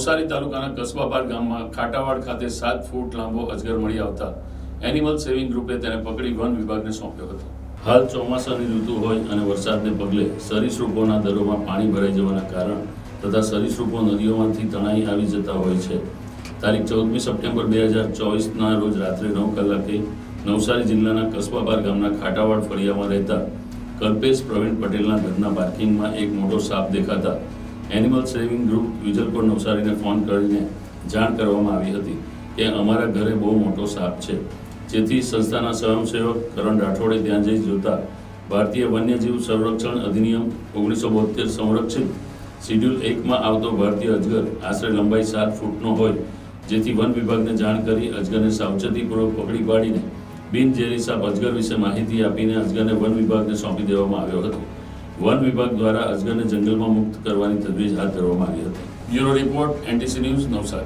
નવસારી તાલુકાના કસબાબાદ ગામમાં ખાટાવાડ ખાતે સાત ફૂટ લાંબો અજગર મળી આવતા એનિમલ સેવિંગ ગ્રુપે તેને પકડી વન વિભાગને સોંપ્યો હતો. હાલ ચોમાસાની ઋતુ હોય અને વરસાદને પગલે સરીસૃપોના દરોમાં પાણી ભરાઈ જવાના કારણ તથા સરીસૃપો નદીઓમાંથી તણાઈ આવી જતા હોય છે. તારીખ ચૌદમી સપ્ટેમ્બર બે હજાર ચોવીસના રોજ રાત્રે નવ કલાકે નવસારી જિલ્લાના કસબાબાર ગામના ખાટાવાડ ફળિયામાં રહેતા કલ્પેશ પ્રવીણ પટેલના ઘરના પાર્કિંગમાં એક મોટો સાપ દેખાતા એનિમલ સેવિંગ ગ્રુપ વિજલપોર નવસારીને ફોન કરીને જાણ કરવામાં આવી હતી કે અમારા ઘરે બહુ મોટો સાપ છે. જેથી સંસ્થાના સ્વયંસેવક કરણ રાઠોડે ત્યાં જઈ જોતા ભારતીય વન્યજીવ સંરક્ષણ અધિનિયમ ઓગણીસો બોતેર સંરક્ષિત શિડ્યુલ એકમાં આવતો ભારતીય અજગર આશરે લંબાઈ સાત ફૂટનો હોય, જેથી વન વિભાગને જાણ કરી અજગરને સાવચેતીપૂર્વક પકડી પાડીને બિનજેરી સાપ અજગર વિશે માહિતી આપીને અજગરને વન વિભાગને સોંપી દેવામાં આવ્યો હતો. વન વિભાગ દ્વારા અજગરને જંગલમાં મુક્ત કરવાની તજવીજ હાથ ધરવામાં આવી હતી. Bureau report NTC news Navsari.